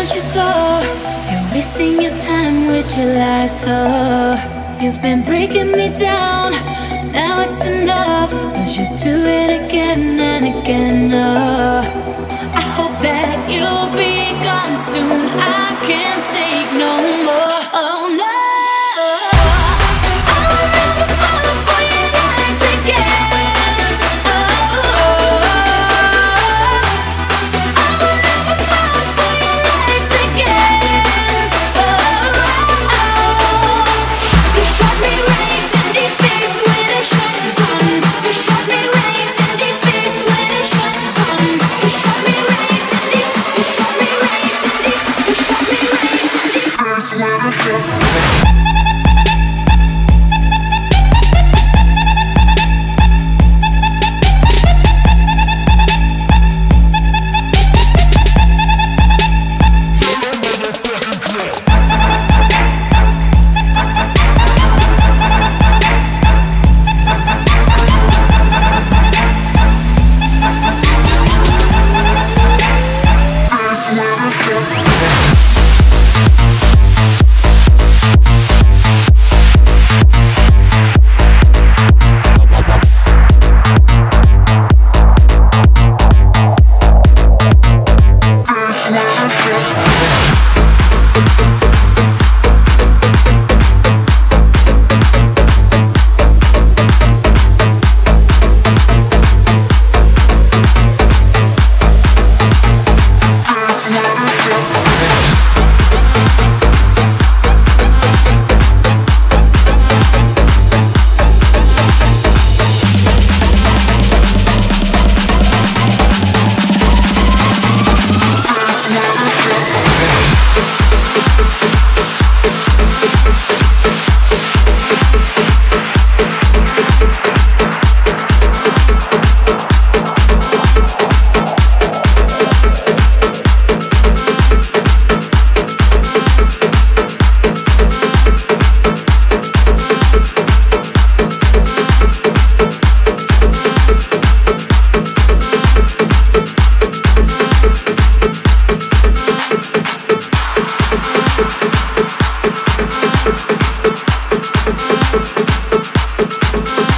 don't you go? You're wasting your time with your lies, oh. You've been breaking me down. Now it's enough. Cause you do it again and again. Gracias.